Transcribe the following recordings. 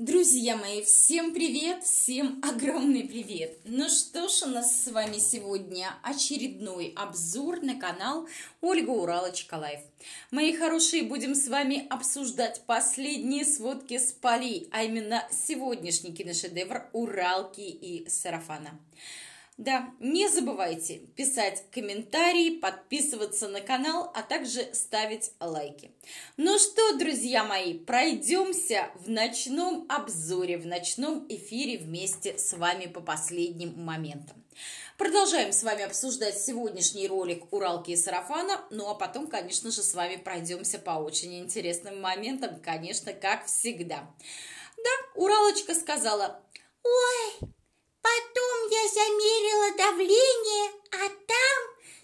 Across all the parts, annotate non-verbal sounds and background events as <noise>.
Друзья мои, всем привет, всем огромный привет! Ну что ж, у нас с вами сегодня очередной обзор на канал Ольга Уралочка Live. Мои хорошие, будем с вами обсуждать последние сводки с полей, а именно сегодняшний киношедевр «Уралки и сарафана». Да, не забывайте писать комментарии, подписываться на канал, а также ставить лайки. Ну что, друзья мои, пройдемся в ночном обзоре, в ночном эфире вместе с вами по последним моментам. Продолжаем с вами обсуждать сегодняшний ролик «Уралки и сарафана», ну а потом, конечно же, с вами пройдемся по очень интересным моментам, конечно, как всегда. Да, Уралочка сказала «Ой, Потом я замерила давление, а там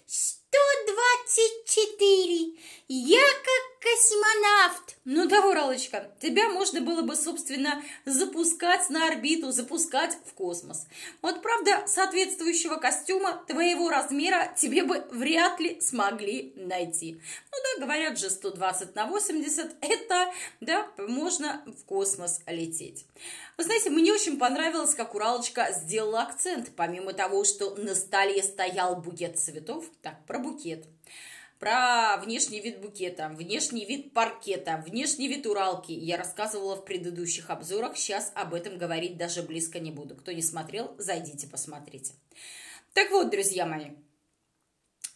124. Я как космонавт. Ну да, Уралочка, тебя можно было бы, собственно, запускать на орбиту, запускать в космос. Вот правда, соответствующего костюма твоего размера тебе бы вряд ли смогли найти. Ну да, говорят же 120 на 80, это, да, можно в космос лететь. Вы знаете, мне очень понравилось, как Уралочка сделала акцент. Помимо того, что на столе стоял букет цветов, так, про букет – про внешний вид букета, внешний вид паркета, внешний вид Уралки я рассказывала в предыдущих обзорах. Сейчас об этом говорить даже близко не буду. Кто не смотрел, зайдите, посмотрите. Так вот, друзья мои,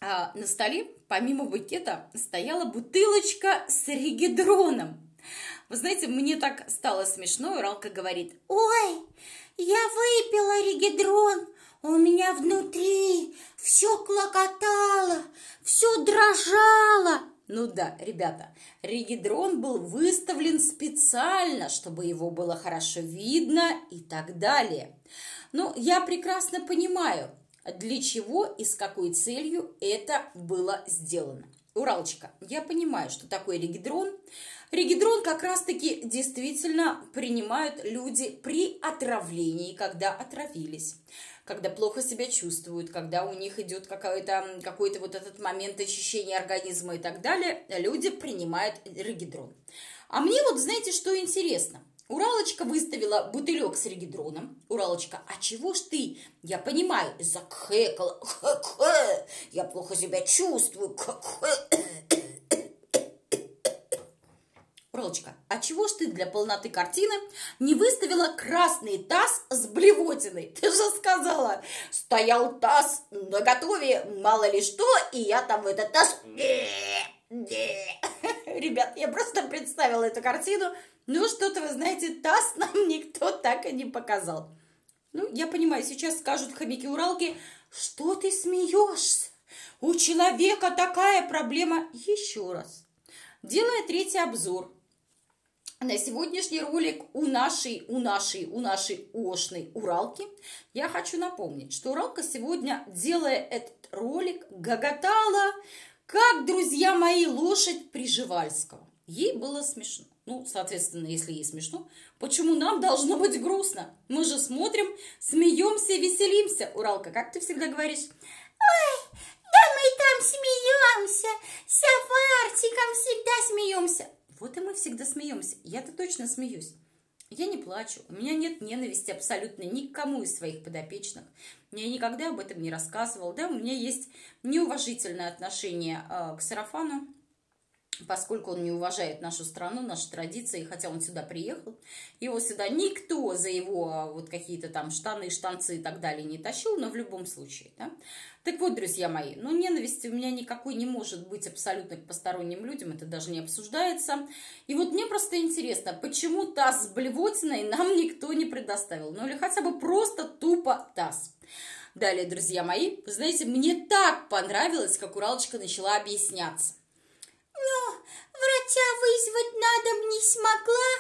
а, на столе, помимо букета, стояла бутылочка с регидроном. Вы знаете, мне так стало смешно, Уралка говорит, «Ой, я выпила регидрон, у меня внутри все клокотало, все дрожало. Ну да, ребята, регидрон был выставлен специально, чтобы его было хорошо видно и так далее. Ну, я прекрасно понимаю, для чего и с какой целью это было сделано. Уралочка, я понимаю, что такое регидрон. Регидрон как раз-таки действительно принимают люди при отравлении, когда отравились когда плохо себя чувствуют, когда у них идет какой-то какой вот этот момент очищения организма и так далее, люди принимают регидрон. А мне вот, знаете, что интересно? Уралочка выставила бутылек с регидроном. Уралочка, а чего ж ты? Я понимаю, закхэкала. Я плохо себя чувствую. Уралочка, а чего ж ты для полноты картины не выставила красный таз с блевотиной? Ты же сказала, стоял таз на готове, мало ли что, и я там в этот таз... <laughs> Ребят, я просто представила эту картину. Ну, что-то, вы знаете, таз нам <laughs> никто так и не показал. Ну, я понимаю, сейчас скажут хомяки-уралки, что ты смеешься? У человека такая проблема. Еще раз. Делая третий обзор, на сегодняшний ролик у нашей, у нашей, у нашей ошной Уралки я хочу напомнить, что Уралка сегодня, делая этот ролик, гоготала, как, друзья мои, лошадь Приживальского. Ей было смешно. Ну, соответственно, если ей смешно, почему нам должно быть грустно? Мы же смотрим, смеемся, веселимся. Уралка, как ты всегда говоришь? Ой, да мы там смеемся, с Авартиком всегда смеемся. Вот и мы всегда смеемся. Я-то точно смеюсь. Я не плачу, у меня нет ненависти абсолютно никому из своих подопечных. Я никогда об этом не рассказывал. Да, у меня есть неуважительное отношение э, к сарафану, поскольку он не уважает нашу страну, наши традиции, хотя он сюда приехал, его сюда никто за его вот какие-то там штаны, штанцы и так далее не тащил, но в любом случае, да. Так вот, друзья мои, ну, ненависти у меня никакой не может быть абсолютно к посторонним людям, это даже не обсуждается. И вот мне просто интересно, почему таз с блевотиной нам никто не предоставил, ну, или хотя бы просто тупо таз. Далее, друзья мои, вы знаете, мне так понравилось, как Уралочка начала объясняться. Ну, врача вызвать на дом не смогла,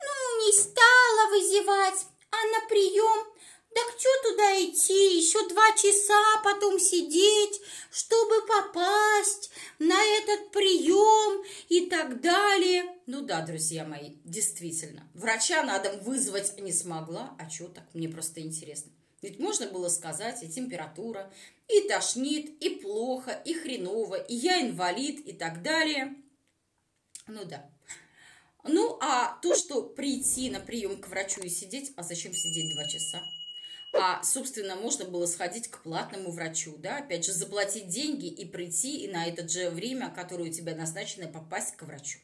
ну, не стала вызывать, а на прием так что туда идти? Еще два часа потом сидеть, чтобы попасть на этот прием и так далее. Ну да, друзья мои, действительно. Врача на дом вызвать не смогла. А что так? Мне просто интересно. Ведь можно было сказать и температура, и тошнит, и плохо, и хреново, и я инвалид, и так далее. Ну да. Ну, а то, что прийти на прием к врачу и сидеть, а зачем сидеть два часа? А, собственно, можно было сходить к платному врачу, да, опять же, заплатить деньги и прийти, и на это же время, которое у тебя назначено, попасть к врачу.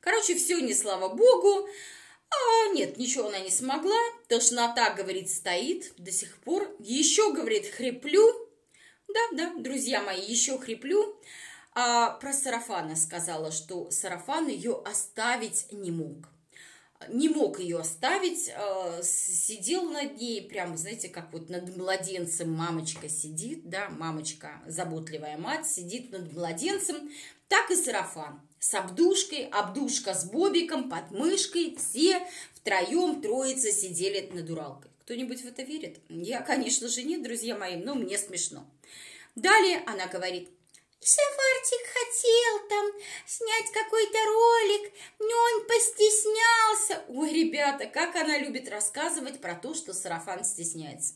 Короче, все не слава богу. А, нет, ничего она не смогла. Тошнота, говорит, стоит до сих пор. Еще, говорит, хриплю. Да, да, друзья мои, еще хриплю. А про сарафана сказала, что сарафан ее оставить не мог не мог ее оставить, э, сидел над ней, прям, знаете, как вот над младенцем мамочка сидит, да, мамочка, заботливая мать, сидит над младенцем, так и сарафан с обдушкой, обдушка с бобиком, под мышкой, все втроем, троица сидели над Уралкой. Кто-нибудь в это верит? Я, конечно же, нет, друзья мои, но мне смешно. Далее она говорит – Шефарчик хотел там снять какой-то ролик, но он постеснялся. Ой, ребята, как она любит рассказывать про то, что сарафан стесняется.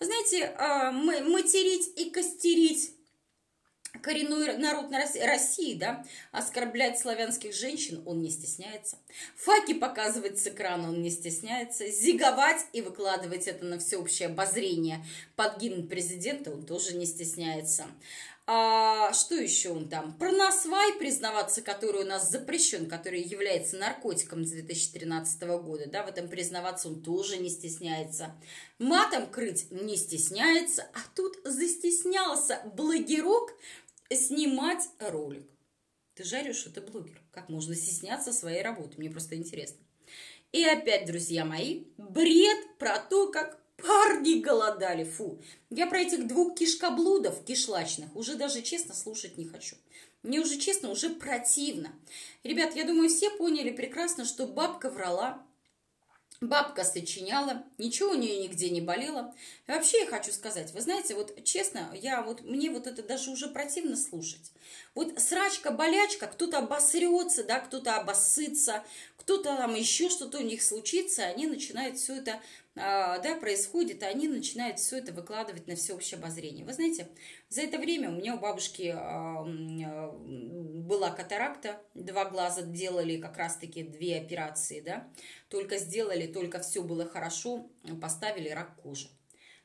Вы знаете, а, материть и костерить коренной народ на России, да, оскорблять славянских женщин он не стесняется. Факи показывать с экрана он не стесняется. Зиговать и выкладывать это на всеобщее обозрение под гимн президента он тоже не стесняется. А, что еще он там? Про насвай признаваться, который у нас запрещен, который является наркотиком с 2013 года. Да, в этом признаваться он тоже не стесняется. Матом крыть не стесняется, а тут застеснялся блогерок снимать ролик. Ты жаришь, что ты блогер. Как можно стесняться своей работы? Мне просто интересно. И опять, друзья мои, бред про то, как Парни голодали, фу. Я про этих двух кишкоблудов кишлачных уже даже честно слушать не хочу. Мне уже честно, уже противно. Ребят, я думаю, все поняли прекрасно, что бабка врала, Бабка сочиняла, ничего у нее нигде не болело. И вообще я хочу сказать, вы знаете, вот честно, я вот, мне вот это даже уже противно слушать. Вот срачка-болячка, кто-то обосрется, да, кто-то обоссытся, кто-то там еще что-то у них случится, они начинают все это да, происходит, они начинают все это выкладывать на всеобщее обозрение. Вы знаете, за это время у меня у бабушки а, а, была катаракта, два глаза делали как раз-таки две операции, да, только сделали, только все было хорошо, поставили рак кожи.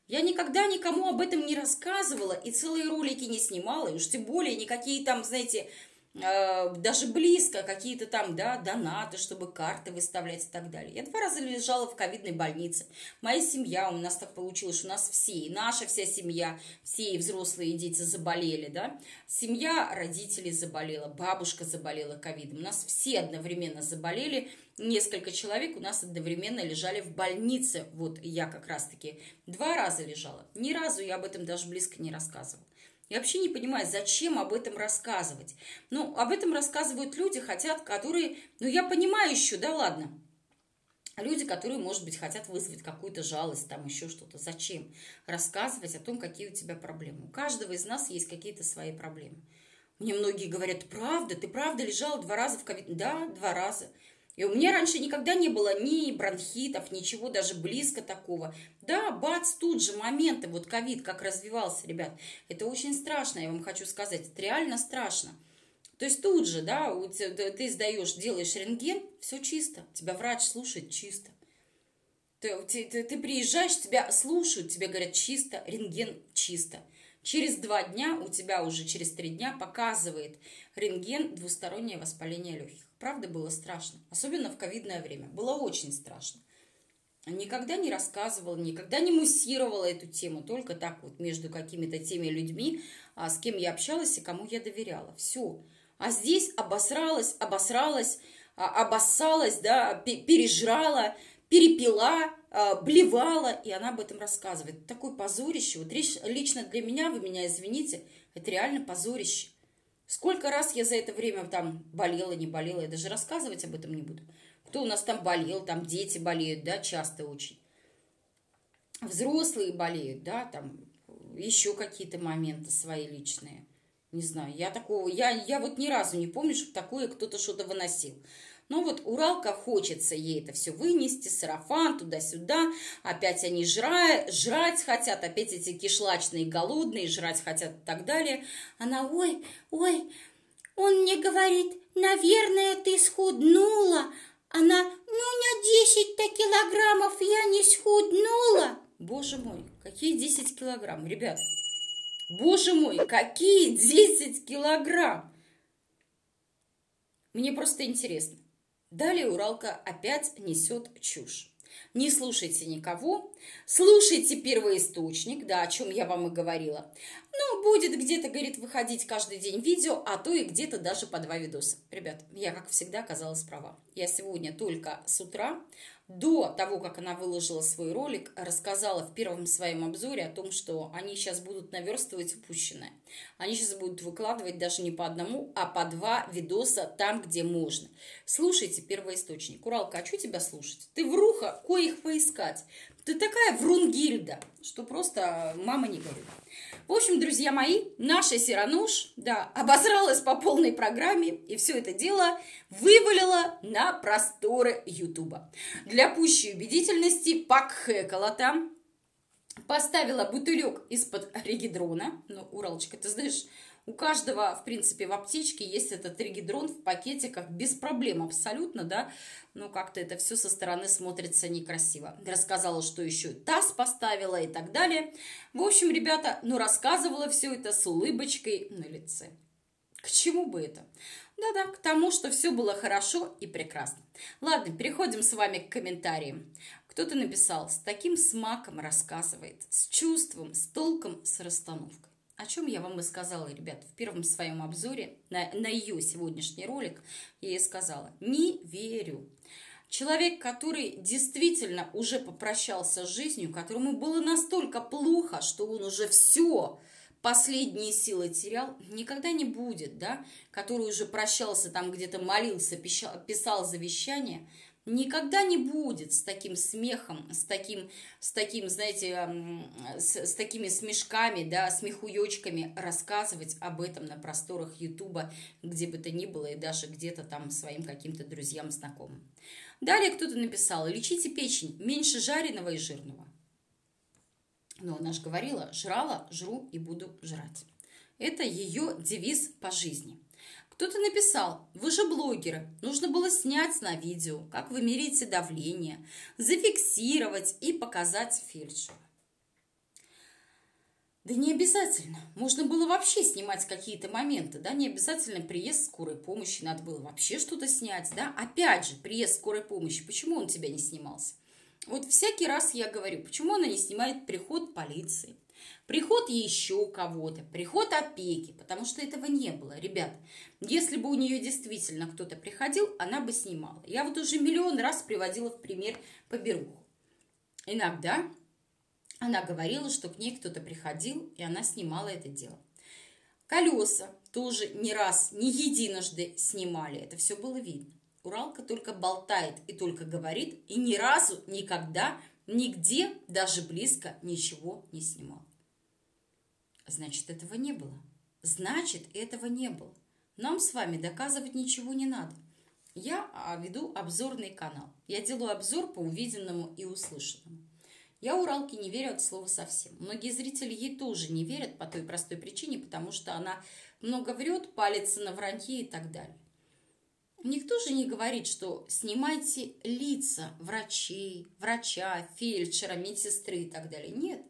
Я никогда никому об этом не рассказывала и целые ролики не снимала, и уж тем более никакие там, знаете, даже близко какие-то там, да, донаты, чтобы карты выставлять и так далее. Я два раза лежала в ковидной больнице. Моя семья, у нас так получилось, у нас все, и наша вся семья, все и взрослые, и дети заболели, да. Семья родителей заболела, бабушка заболела ковидом. У нас все одновременно заболели, несколько человек у нас одновременно лежали в больнице. Вот я как раз-таки два раза лежала. Ни разу я об этом даже близко не рассказывала. Я вообще не понимаю, зачем об этом рассказывать. Ну, об этом рассказывают люди, хотят, которые... Ну, я понимаю еще, да ладно. Люди, которые, может быть, хотят вызвать какую-то жалость, там еще что-то. Зачем рассказывать о том, какие у тебя проблемы? У каждого из нас есть какие-то свои проблемы. Мне многие говорят, правда, ты правда лежала два раза в ковид? Да, два раза. И у меня раньше никогда не было ни бронхитов, ничего даже близко такого. Да, бац, тут же моменты, вот ковид как развивался, ребят. Это очень страшно, я вам хочу сказать. Это реально страшно. То есть тут же, да, ты сдаешь, делаешь рентген, все чисто. Тебя врач слушает чисто. Ты, ты, ты приезжаешь, тебя слушают, тебе говорят чисто, рентген чисто. Через два дня, у тебя уже через три дня показывает рентген двустороннее воспаление легких. Правда, было страшно. Особенно в ковидное время. Было очень страшно. Никогда не рассказывала, никогда не муссировала эту тему. Только так вот между какими-то теми людьми, а, с кем я общалась и кому я доверяла. Все. А здесь обосралась, обосралась, а, обоссалась, да, пережрала, перепила, а, блевала, и она об этом рассказывает. Такое позорище. Вот лично для меня, вы меня извините, это реально позорище. Сколько раз я за это время там болела, не болела, я даже рассказывать об этом не буду. Кто у нас там болел, там дети болеют, да, часто очень. Взрослые болеют, да, там еще какие-то моменты свои личные. Не знаю, я такого, я, я вот ни разу не помню, чтобы такое кто-то что-то выносил. Ну вот Уралка хочется ей это все вынести, сарафан туда-сюда. Опять они жрать, жрать хотят, опять эти кишлачные голодные, жрать хотят и так далее. Она, ой, ой, он мне говорит, наверное, ты схуднула. Она, ну, на 10-то килограммов я не схуднула. Боже мой, какие 10 килограмм, ребят? Боже мой, какие 10 килограмм? Мне просто интересно. Далее Уралка опять несет чушь. Не слушайте никого, слушайте первоисточник, да, о чем я вам и говорила. Ну, будет где-то, говорит, выходить каждый день видео, а то и где-то даже по два видоса. Ребят, я, как всегда, оказалась права. Я сегодня только с утра до того, как она выложила свой ролик, рассказала в первом своем обзоре о том, что они сейчас будут наверстывать упущенное. Они сейчас будут выкладывать даже не по одному, а по два видоса там, где можно. Слушайте первоисточник. Уралка, а что тебя слушать? Ты вруха, коих поискать. Ты такая врунгильда, что просто мама не горюй. В общем, друзья мои, наша Сирануш, да, обосралась по полной программе и все это дело вывалила на просторы Ютуба. Для пущей убедительности покхэкала там, поставила бутылек из-под регидрона. Ну, Уралочка, ты знаешь, у каждого, в принципе, в аптечке есть этот регидрон в пакетиках без проблем абсолютно, да. Ну, как-то это все со стороны смотрится некрасиво. Рассказала, что еще таз поставила и так далее. В общем, ребята, ну, рассказывала все это с улыбочкой на лице. К чему бы это? Да-да, к тому, что все было хорошо и прекрасно. Ладно, переходим с вами к комментариям. Кто-то написал, с таким смаком рассказывает, с чувством, с толком, с расстановкой о чем я вам и сказала, ребят, в первом своем обзоре на, на ее сегодняшний ролик, я ей сказала, не верю. Человек, который действительно уже попрощался с жизнью, которому было настолько плохо, что он уже все, последние силы терял, никогда не будет, да, который уже прощался, там где-то молился, писал завещание – никогда не будет с таким смехом, с таким, с таким, знаете, с, с такими смешками, да, смехуёчками рассказывать об этом на просторах Ютуба, где бы то ни было, и даже где-то там своим каким-то друзьям, знакомым. Далее кто-то написал, лечите печень, меньше жареного и жирного. Но она же говорила, жрала, жру и буду жрать. Это ее девиз по жизни – кто-то написал, вы же блогеры, нужно было снять на видео, как вы меряете давление, зафиксировать и показать фельдшеру. Да не обязательно. Можно было вообще снимать какие-то моменты, да, не обязательно приезд скорой помощи, надо было вообще что-то снять, да. Опять же, приезд скорой помощи, почему он тебя не снимался? Вот всякий раз я говорю, почему она не снимает приход полиции, Приход еще кого-то, приход опеки, потому что этого не было. Ребят, если бы у нее действительно кто-то приходил, она бы снимала. Я вот уже миллион раз приводила в пример поберуху. Иногда она говорила, что к ней кто-то приходил, и она снимала это дело. Колеса тоже не раз, не единожды снимали. Это все было видно. Уралка только болтает и только говорит, и ни разу, никогда, нигде, даже близко ничего не снимал. Значит, этого не было. Значит, этого не было. Нам с вами доказывать ничего не надо. Я а, веду обзорный канал. Я делаю обзор по увиденному и услышанному. Я Уралке не верю от слова совсем. Многие зрители ей тоже не верят по той простой причине, потому что она много врет, палится на вранье и так далее. Никто же не говорит, что снимайте лица врачей, врача, фельдшера, медсестры и так далее. Нет.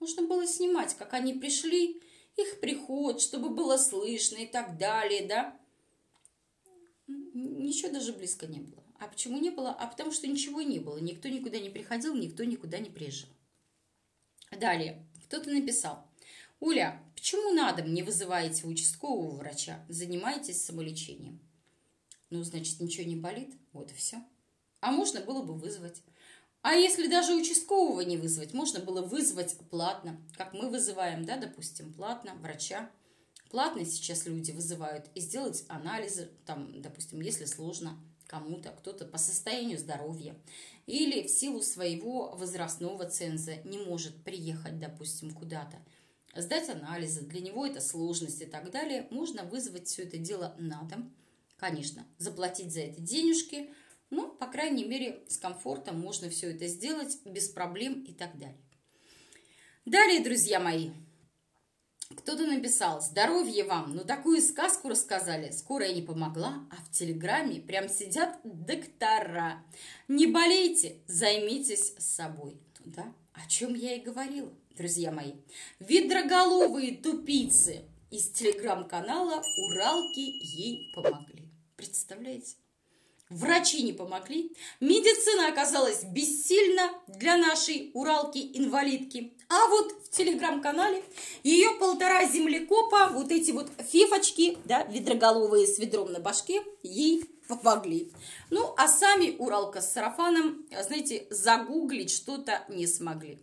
Можно было снимать, как они пришли, их приход, чтобы было слышно и так далее, да? Ничего даже близко не было. А почему не было? А потому что ничего не было. Никто никуда не приходил, никто никуда не приезжал. Далее. Кто-то написал. Уля, почему на дом не вызываете участкового врача? Занимаетесь самолечением. Ну, значит, ничего не болит. Вот и все. А можно было бы вызвать. А если даже участкового не вызвать, можно было вызвать платно, как мы вызываем, да, допустим, платно врача. Платно сейчас люди вызывают и сделать анализы, там, допустим, если сложно кому-то, кто-то по состоянию здоровья или в силу своего возрастного ценза не может приехать, допустим, куда-то, сдать анализы, для него это сложность и так далее, можно вызвать все это дело на дом, конечно, заплатить за это денежки – ну, по крайней мере, с комфортом можно все это сделать, без проблем и так далее. Далее, друзья мои, Кто-то написал, здоровье вам, ну такую сказку рассказали, скорая не помогла, а в телеграме прям сидят доктора. Не болейте, займитесь собой. Ну да, о чем я и говорила, друзья мои. Видроголовые тупицы из телеграм-канала «Уралки» ей помогли. Представляете? Врачи не помогли, медицина оказалась бессильна для нашей Уралки-инвалидки. А вот в телеграм-канале ее полтора землекопа, вот эти вот фифочки, да, ведроголовые с ведром на башке, ей помогли. Ну, а сами Уралка с сарафаном, знаете, загуглить что-то не смогли.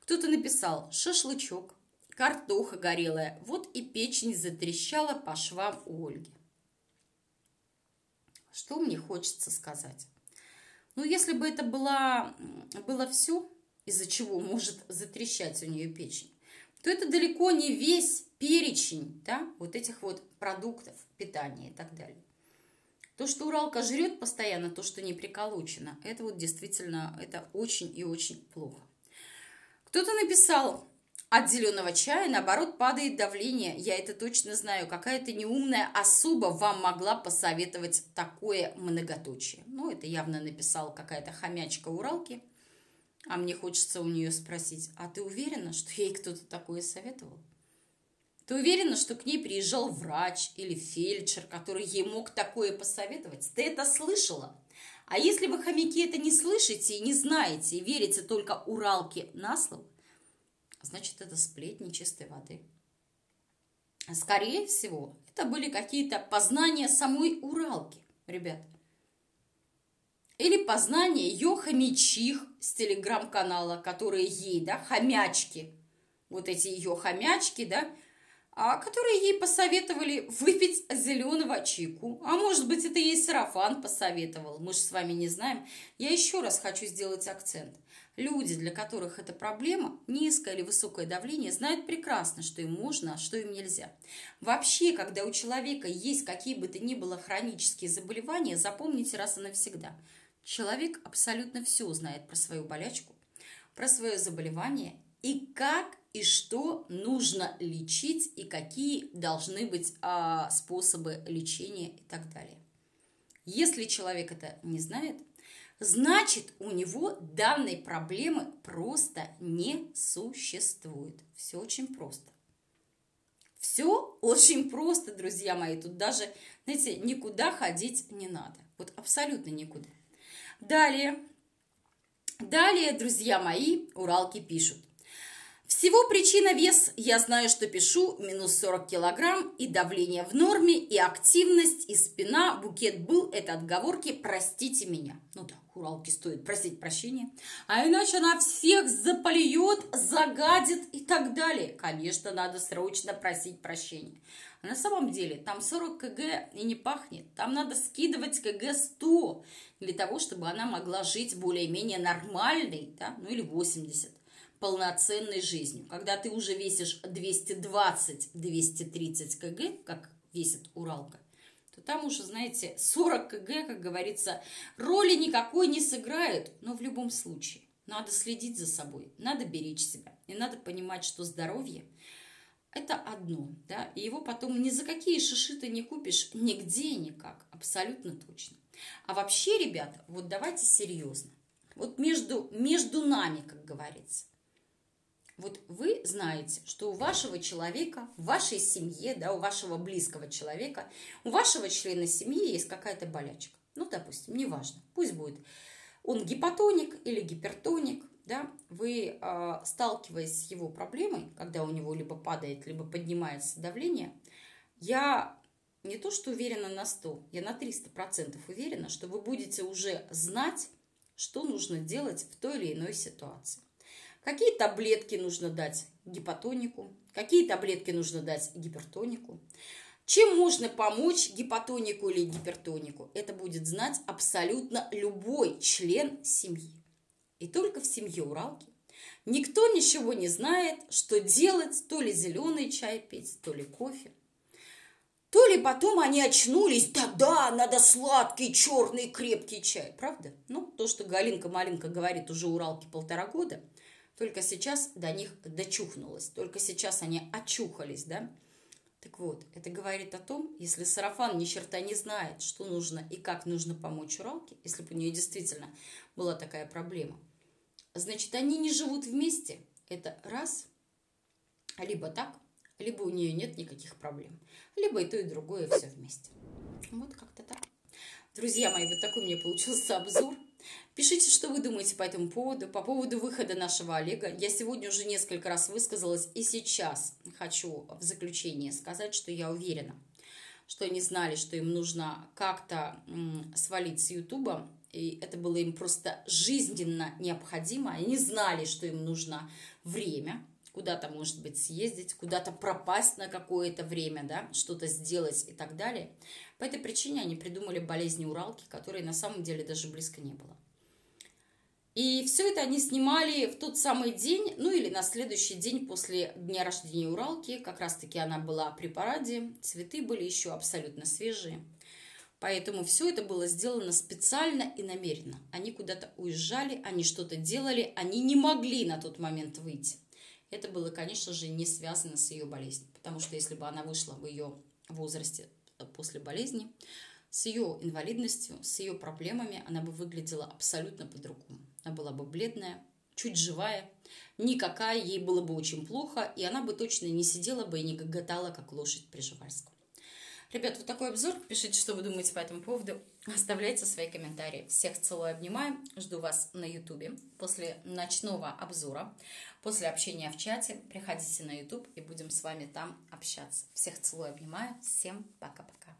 Кто-то написал «шашлычок», «картоха горелая», вот и печень затрещала по швам у Ольги. Что мне хочется сказать? Ну, если бы это было, было все, из-за чего <laughs> может затрещать у нее печень, то это далеко не весь перечень да, вот этих вот продуктов питания и так далее. То, что Уралка жрет постоянно, то, что не приколочено, это вот действительно, это очень и очень плохо. Кто-то написал, от зеленого чая, наоборот, падает давление. Я это точно знаю. Какая-то неумная особа вам могла посоветовать такое многоточие. Ну, это явно написала какая-то хомячка Уралки. А мне хочется у нее спросить, а ты уверена, что ей кто-то такое советовал? Ты уверена, что к ней приезжал врач или фельдшер, который ей мог такое посоветовать? Ты это слышала? А если вы, хомяки, это не слышите и не знаете, и верите только Уралке на слово, значит, это сплетни чистой воды. Скорее всего, это были какие-то познания самой Уралки, ребят. Или познания ее хомячих с телеграм-канала, которые ей, да, хомячки, вот эти ее хомячки, да, которые ей посоветовали выпить зеленого чику. А может быть, это ей сарафан посоветовал. Мы же с вами не знаем. Я еще раз хочу сделать акцент. Люди, для которых это проблема, низкое или высокое давление, знают прекрасно, что им можно, а что им нельзя. Вообще, когда у человека есть какие бы то ни было хронические заболевания, запомните раз и навсегда. Человек абсолютно все знает про свою болячку, про свое заболевание и как и что нужно лечить, и какие должны быть а, способы лечения и так далее. Если человек это не знает, значит у него данной проблемы просто не существует. Все очень просто. Все очень просто, друзья мои. Тут даже, знаете, никуда ходить не надо. Вот абсолютно никуда. Далее. Далее, друзья мои, уралки пишут. Всего причина вес. Я знаю, что пишу минус 40 килограмм и давление в норме, и активность, и спина. Букет был, это отговорки. Простите меня. Ну да, Уралке стоит просить прощения. А иначе она всех запольет, загадит и так далее. Конечно, надо срочно просить прощения. А на самом деле там 40 кг и не пахнет. Там надо скидывать кг 100 для того, чтобы она могла жить более-менее нормальной, да, ну или 80 полноценной жизнью. Когда ты уже весишь 220-230 кг, как весит Уралка, то там уже, знаете, 40 кг, как говорится, роли никакой не сыграют. Но в любом случае надо следить за собой, надо беречь себя. И надо понимать, что здоровье – это одно, да, и его потом ни за какие шиши ты не купишь нигде никак, абсолютно точно. А вообще, ребята, вот давайте серьезно. Вот между, между нами, как говорится. Вот вы знаете, что у вашего человека, в вашей семье, да, у вашего близкого человека, у вашего члена семьи есть какая-то болячка. Ну, допустим, неважно, пусть будет он гипотоник или гипертоник, да, вы, э, сталкиваясь с его проблемой, когда у него либо падает, либо поднимается давление, я не то что уверена на 100, я на 300% уверена, что вы будете уже знать, что нужно делать в той или иной ситуации. Какие таблетки нужно дать гипотонику, какие таблетки нужно дать гипертонику. Чем можно помочь гипотонику или гипертонику? Это будет знать абсолютно любой член семьи. И только в семье Уралки никто ничего не знает, что делать, то ли зеленый чай пить, то ли кофе. То ли потом они очнулись, да-да, надо сладкий, черный, крепкий чай, правда? Ну, то, что Галинка-маленька говорит уже Уралке полтора года – Только сейчас до них дочухнулось, только сейчас они очухались, да? Так вот, это говорит о том, если сарафан ни черта не знает, что нужно и как нужно помочь Уралке, если бы у нее действительно была такая проблема, значит, они не живут вместе. Это раз, либо так, либо у нее нет никаких проблем, либо и то, и другое все вместе. Вот как-то так. Друзья мои, вот такой у меня получился обзор. Пишите, что вы думаете по этому поводу, по поводу выхода нашего Олега. Я сегодня уже несколько раз высказалась, и сейчас хочу в заключение сказать, что я уверена, что они знали, что им нужно как-то свалить с Ютуба, и это было им просто жизненно необходимо. Они знали, что им нужно время, куда-то, может быть, съездить, куда-то пропасть на какое-то время, да, что-то сделать и так далее. По этой причине они придумали болезни Уралки, которой на самом деле даже близко не было. И все это они снимали в тот самый день, ну или на следующий день после дня рождения Уралки. Как раз-таки она была при параде, цветы были еще абсолютно свежие. Поэтому все это было сделано специально и намеренно. Они куда-то уезжали, они что-то делали, они не могли на тот момент выйти. Это было, конечно же, не связано с ее болезнью, потому что если бы она вышла в ее возрасте после болезни, с ее инвалидностью, с ее проблемами, она бы выглядела абсолютно по-другому. Она была бы бледная, чуть живая, никакая, ей было бы очень плохо, и она бы точно не сидела бы и не гоготала, как лошадь при Живальском. Ребят, вот такой обзор. Пишите, что вы думаете по этому поводу. Оставляйте свои комментарии. Всех целую, обнимаю. Жду вас на ютубе. После ночного обзора, после общения в чате, приходите на ютуб и будем с вами там общаться. Всех целую, обнимаю. Всем пока-пока.